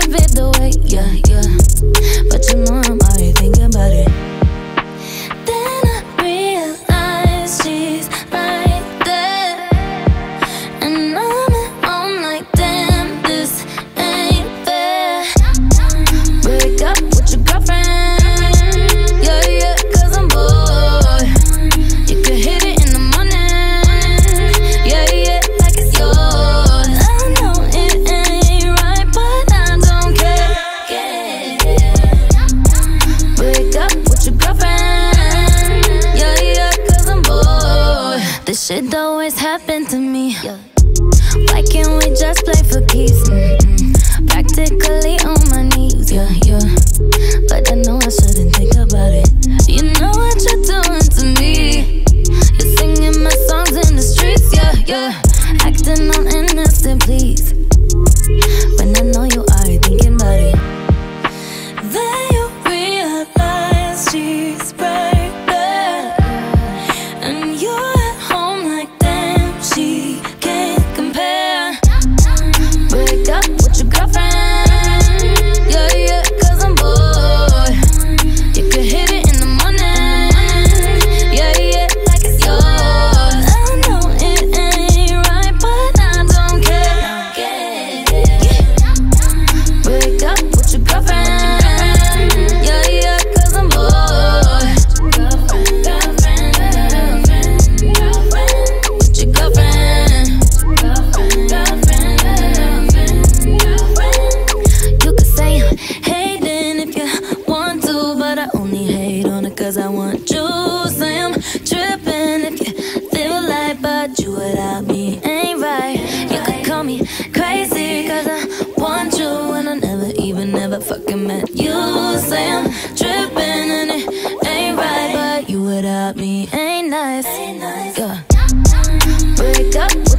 give it away, yeah, yeah. Shit always happen to me. Why can't we just play for peace? Mm -mm. Practically on my knees. juice. I am tripping if you feel like, but you without me ain't right. You could call me crazy, cause I want you, and I never even ever fucking met you. Say I'm tripping and it ain't right, but you without me ain't nice. Yeah. Break up.